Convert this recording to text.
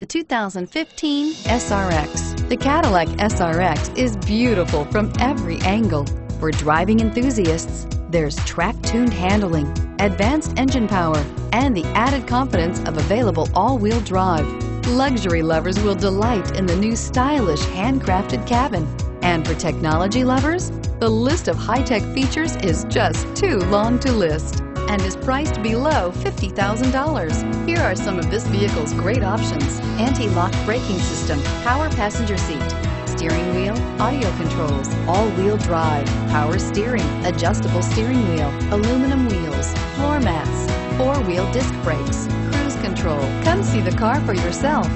The 2015 SRX. The Cadillac SRX is beautiful from every angle. For driving enthusiasts, there's track-tuned handling, advanced engine power, and the added confidence of available all-wheel drive. Luxury lovers will delight in the new stylish handcrafted cabin. And for technology lovers, the list of high-tech features is just too long to list and is priced below $50,000. Here are some of this vehicle's great options. Anti-lock braking system, power passenger seat, steering wheel, audio controls, all-wheel drive, power steering, adjustable steering wheel, aluminum wheels, floor mats, four-wheel disc brakes, cruise control. Come see the car for yourself.